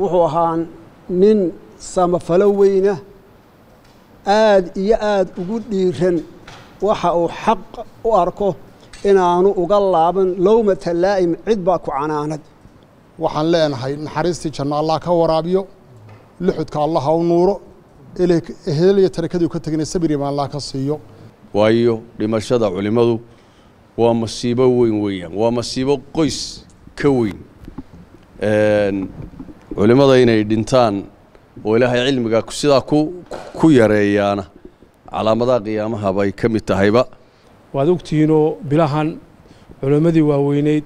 wuxuu ahaa nin samafalo weyna aad iyo aad ugu dhiiran waxa uu xaq u arko inaanu uga laaban lowmata laa'im cid baa ku canaanad. Waxaan leenahay naxariistii janno allah ka waraabiyo luxudka allah u nuuro ehel iyo tarakadii ka tegina sabir imaan allah ka siiyo. Waayo dhimashada culimmadu waa masiibo weyn weeyaan waa masiibo qoys ka weyn culimmada inay dhintaan oo ilaahay cilmiga sidaa ku ku yareeyaana calaamadaha qiyaamaha bay ka mid tahayba. Waad ogtihiinoo bilahan culimmadii waaweyneyd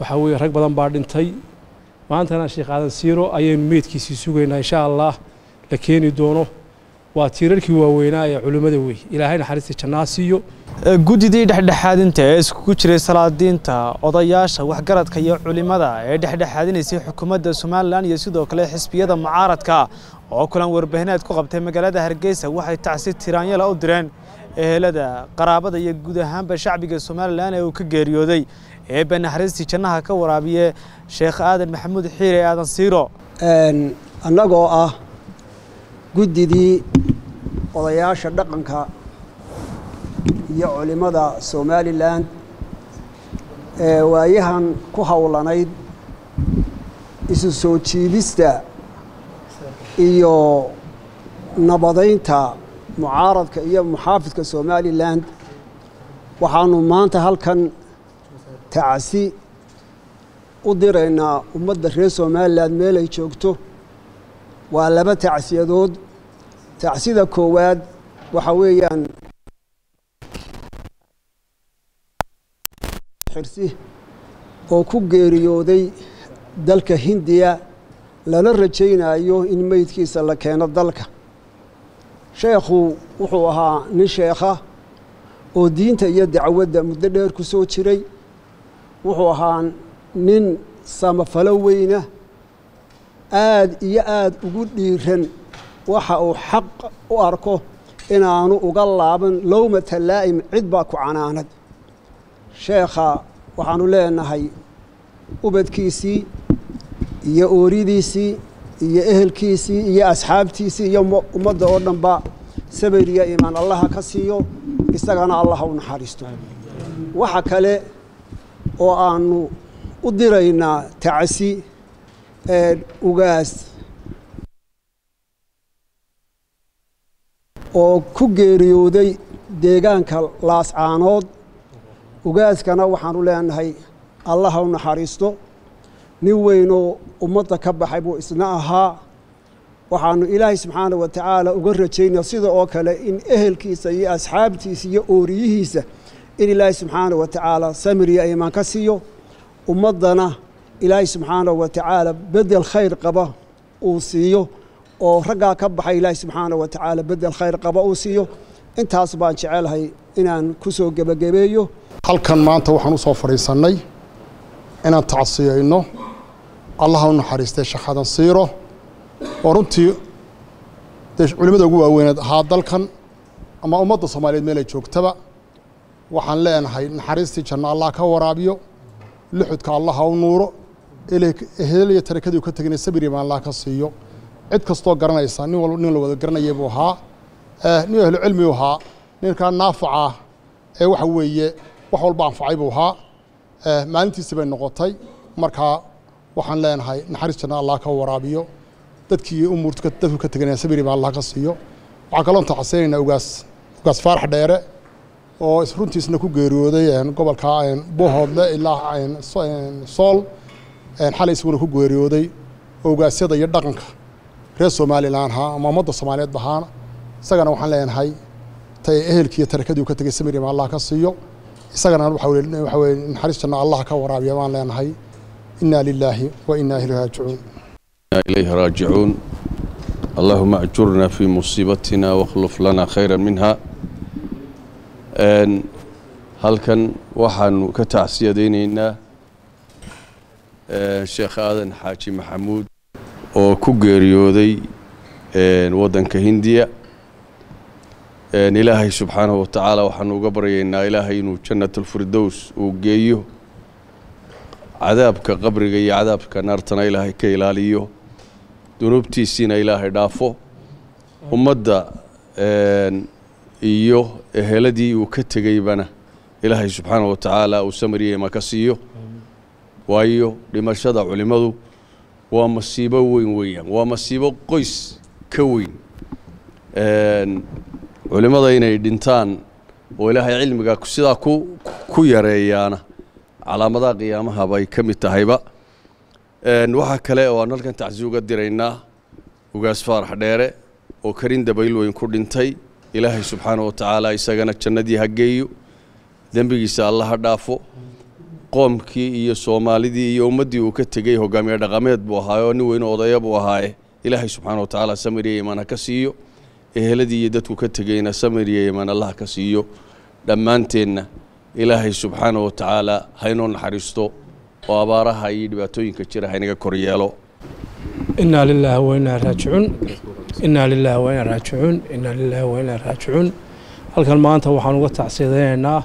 waxaa weeye rag badan baa dhintay. Maantana sheekh aadan siiro ayaynu meydkiisii sugaynaa insha allah la keeni doono waa tiirarkii waaweynaa ee culimmada wey ilaahay naxariista jannaa siiyo. Guddidii dhexdhexaadinta ee iskugu jiray salaadiinta odayaasha waxgaradka iyo culimmada ee dhexdhexaadinaysay xukuumadda somalilan iyo sidoo kale xisbiyada mucaaradka oo kulan warbaahineed ku qabtay magaalada hargeysa waxay tacsi tiraanyala u direen ehelada qaraabada iyo guud ahaanba shacbiga somalilan ee uu ka geeriyooday eebbe naxariistii jannaha ka waraabiye sheekh aadan maxamuud xiire aadan siiro. Annagoo ah guddidii odayaasha dhaqanka iyo culimmada somalilan ee waayahan ku howlanayd isu soo jiidista iyo nabadaynta mucaaradka iyo muxaafidka somalilan waxaanu maanta halkan tacsi u diraynaa ummadda reer somalilan meel ay joogto. Waa laba tacsiyadood tacsida koowaad waxa weeyaan xirsi oo ku geeriyooday dalka hindiya lana rajaynayo in meydkiisa la keeno dalka. Sheekhu wuxuu ahaa nin sheekha oo diinta iyo dacwadda muddo dheer ku soo jiray. Wuxuu ahaa nin samafalo weyna aad iyo aad ugu dhiiran waxa uu xaq u arko inaanu uga laaban lowmata laa'im cid baa ku canaanad. Sheekha waxaanu leenahay ubadkiisii iyo ooridiisii iyo ehelkiisii iyo asxaabtiisii iyo ummadda oo dhanba sabiriya imaan allaha ka siiyo isagana allaha u naxariisto. Waxa kale oo aanu u diraynaa tacsi ugaas oo ku geeriyooday deegaanka laascaanood ugaaskana waxaanu leenahay allaha u naxariisto nin weynoo ummadda ka baxay buu isna ahaa. Waxaanu ilaahay subxaana wa tacaala uga rajaynaa sida oo kale in ehelkiisa iyo asxaabtiisa iyo ooriyihiisa in ilaahay subxaana wa tacaala samiriya imaan ka siiyo. Ummaddana ilaahay subxaana wa tacaala bedel khayr qaba uu siiyo oo raggaa ka baxay ilaahay subxaana wa tacaala bedel khayr qaba uu siiyo. Intaas baan jecelahay inaan ku soo gebagabeeyo halkan maanta waxaan u soo fadhiisannay inaan tacsiyayno allaha u naxariistay shakhadan siiro. Oo runtii dee culimmada ugu waaweyneed ahaa dalkan ama ummadda soomaaliyeed meel joogtaba. Waxaan leenahay naxariistii janno allah ka waraabiyo luxudka allah u nuuro ehel iyo tarakadii ka tegina sabir imaan allah ka siiyo cid kastoo garanaysa nin walba nin la wada garanayay buu ahaa. Nin ahlu cilmi u ahaa. Ninkaa naafaca ee waxa weeye wax walba anfacay buu ahaa. Maalintiisi bay noqotay. Markaa waxaan leenahay naxariis janna allah ka waraabiyo. Dadkii umuurta dadku ka teganaya sabir imaan allah ka siiyo. Waxaa kaloon taxasinaynaa ugaas ugaas faarax dheere oo runtiisna ku geeriyooday gobolka bohoodle ilaa sool xalay isaguna ku geeriyooday. Oo ugaasyada iyo dhaqanka reer somalilan ha ama ummadda soomaaliyeed bahaana isagana waxaan leenahay tay ehelkiiyo tarakadii u ka tegay samirim allah ka siiyo. Isagana waxaa weye naxariis janna allah ka waraabiya baan leenahay. Inaa lilaahi wa inaa ilayhi raajicuun. Ilayhi raajicuun. Allahuma ajurna fii musiibatina wakhluf lana khayra minha. Halkan waxaanu ka tacsiyadaynaynaa eh, sheekh aadan xaaji maxamuud oo ku geeriyooday waddanka hindiya. Ilaahay subxaanahu wa tacaala waxaanu uga baryaynaa ilaahay inuu jannatulfirdows uu geeyo. Cadaabka qabriga iyo cadaabka naartana ilaahay ka ilaaliyo. Dunuubtiisiina ilaahay dhaafo. Ummadda iyo eheladii uu ka tegeybana ilaahay subxaana wa tacaala uu samariyeyma ka siiyo. Waayo dhimashada culimmadu waa masiibo weyn weeyaan. Waa masiibo qoys ka weyn. Culimmada inay dhintaan oo ilaahay cilmiga sidaa ku yareeyaana calaamadaha qiyaamaha bay ka mid tahayba. Waxaa kale oo aan halkan tacsi uga diraynaa ugaas faarax dheere oo karin dabayl weyn ku dhintay. Ilaahay subxaana wa tacaala isagana jannadii ha geeyo. Dembigiisa alla ha dhaafo qoomkii iyo soomaalidii iyo ummaddii uu ka tegey hogaamiye dhaqameed buu ahaaye oo nin weyn odaya buu ahaaye ilaahay subxaana wa tacaala samiriya imaan ha ka siiyo. Eheladii iyo dadku ka tegeyna samiriya imaan allah ka siiyo. Dhammaanteenna ilaahay subxaana wa tacaala haynoo naxariisto oo abaaraha iyo dhibaatooyinka jira haynaga kor yeelo inaa lilaahi wa raajicuun. Inaa lilaahi wa raajicuun. Inaa lilaahi wa raajicuun. Halkan maanta waxaan uga tacsiyadaynaynaa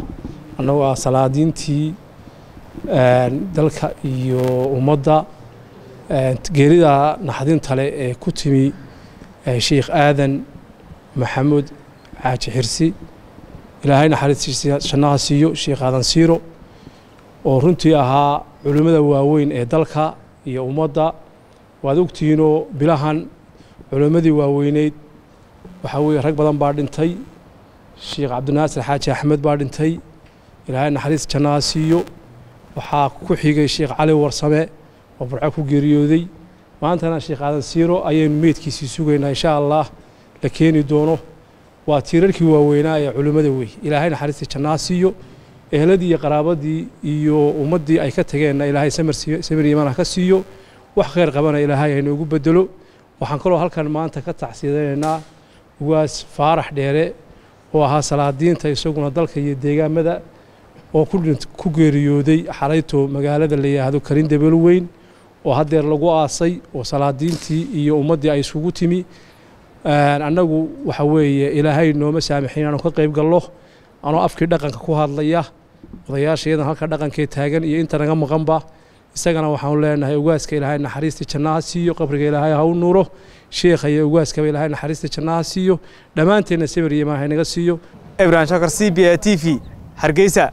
annagoo ah salaadiintii dalka iyo ummadda. Geerida naxdinta leh ee ku timi sheikh aadan maxamuud xaaji xirsi. Ilaahay naxariistiisa siiyo sheikh aadan siiro oo runtii ahaa culimmada waaweyn ee dalka iyo ummadda. Waad ogtihiinoo bilahan culimmadii waaweyneyd. Waxaa weeye rag badan baa dhintay. Sheikh cabdinaasir xaaji axmed baa dhintay. Ilaahay naxariis jannaha siiyo waxaa ku xigay sheikh cali warsame oo burco ku geeriyooday. Maantana sheikh aadan siiro ayaynu meydkiisii sugaynaa insha allah la keeni doono. Waa tiirarkii waaweynaa ee culimmada wey ilaahay naxariistii jannaha siiyo ehladii iyo qaraabadii iyo ummaddii ay ka tageenna ilaahay samir yimana ka siiyo. Wax khayr qabana ilaahay haynoogu bedelo waxaan kaloo halkan maanta ka tacsiyadaynaynaa ugaas faarax dheere oo ahaa salaadiinta isaguna dalka iyo deegaamada oo ku geeriyooday xalayto magaalada la yidhaahdo karin dabel weyn oo haddeer lagu aasay oo salaadiintii iyo ummaddii ay isugu timi. Annagu waxa weeye ilaahay nooma saamaxin inaanu ka qayb gallo anoo afkii dhaqanka ku hadlaya odayaashayadan halka dhaqankee taagan iyo inta naga maqanba isagana waxaanu leenahay ugaaska ilaahay naxariistii jannaha siiyo qabriga ilaahay ha u nuuro sheekha iyo ugaaskaba ilaahay naxariistii jannaha siiyo dhammaanteenna sabir iyo maahay naga siiyo. Ibrahim shakar c b a t v hargeysa